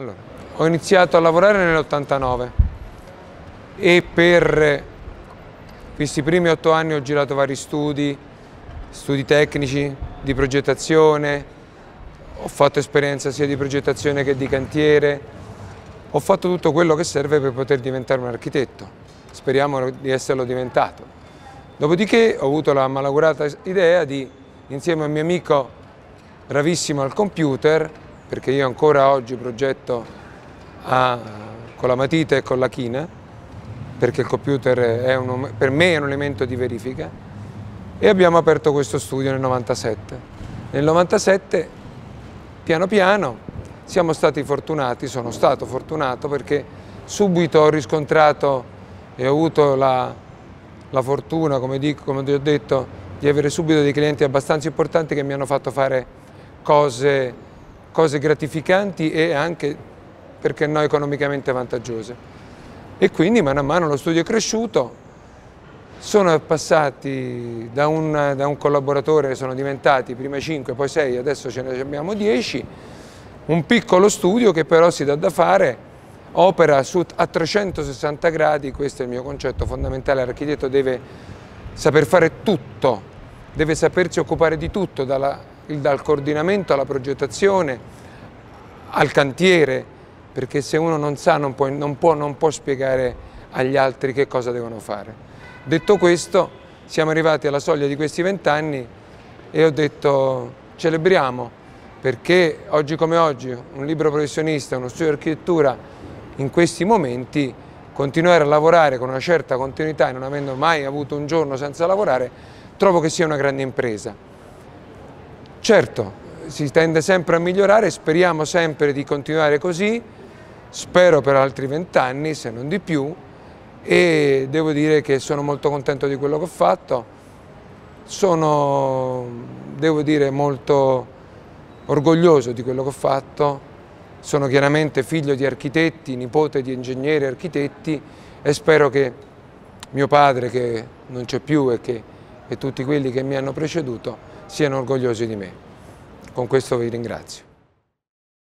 Allora, ho iniziato a lavorare nell'89 e per questi primi otto anni ho girato vari studi, studi tecnici, di progettazione, ho fatto esperienza sia di progettazione che di cantiere, ho fatto tutto quello che serve per poter diventare un architetto, speriamo di esserlo diventato. Dopodiché ho avuto la malaugurata idea di, insieme a un mio amico bravissimo al computer, perché io ancora oggi progetto a, con la matita e con la china, perché il computer un, per me è un elemento di verifica e abbiamo aperto questo studio nel 97. Nel 97 piano piano siamo stati fortunati, sono stato fortunato perché subito ho riscontrato e ho avuto la, la fortuna, come, dico, come ho detto, di avere subito dei clienti abbastanza importanti che mi hanno fatto fare cose, cose gratificanti e anche, perché no, economicamente vantaggiose. E quindi mano a mano lo studio è cresciuto, sono passati da un, da un collaboratore, sono diventati prima 5, poi 6, adesso ce ne abbiamo 10, un piccolo studio che però si dà da fare, opera su, a 360 gradi, questo è il mio concetto fondamentale, l'architetto deve saper fare tutto, deve sapersi occupare di tutto, dalla, dal coordinamento alla progettazione, al cantiere, perché se uno non sa non può, non può, non può spiegare agli altri che cosa devono fare. Detto questo, siamo arrivati alla soglia di questi vent'anni e ho detto celebriamo, perché oggi come oggi un libro professionista, uno studio di architettura, in questi momenti continuare a lavorare con una certa continuità e non avendo mai avuto un giorno senza lavorare, trovo che sia una grande impresa. Certo, si tende sempre a migliorare, speriamo sempre di continuare così, spero per altri vent'anni, se non di più, e devo dire che sono molto contento di quello che ho fatto, sono, devo dire, molto orgoglioso di quello che ho fatto, sono chiaramente figlio di architetti, nipote di ingegneri architetti e spero che mio padre, che non c'è più, e, che, e tutti quelli che mi hanno preceduto siano orgogliosi di me. Con questo vi ringrazio.